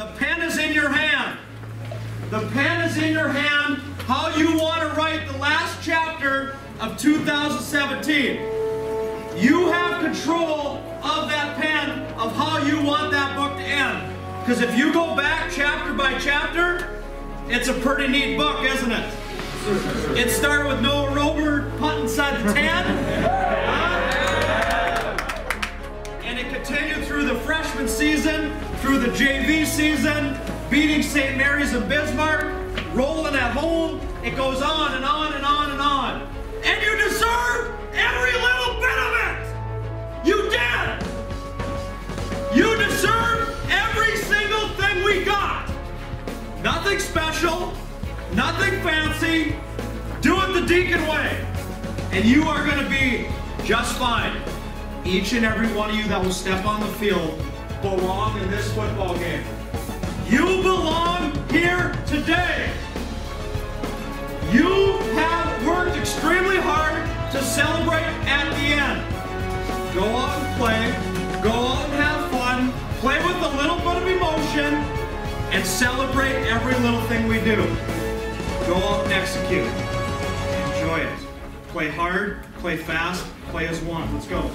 The pen is in your hand. The pen is in your hand how you want to write the last chapter of 2017. You have control of that pen of how you want that book to end. Because if you go back chapter by chapter, it's a pretty neat book, isn't it? It started with Noah Rober punting inside the 10. the JV season, beating St. Mary's of Bismarck, rolling at home. It goes on and on and on and on. And you deserve every little bit of it! You did! You deserve every single thing we got! Nothing special, nothing fancy. Do it the Deacon way. And you are going to be just fine. Each and every one of you that will step on the field belong in this football game. You belong here today. You have worked extremely hard to celebrate at the end. Go out and play. Go out and have fun. Play with a little bit of emotion and celebrate every little thing we do. Go out and execute. Enjoy it. Play hard, play fast, play as one. Let's go.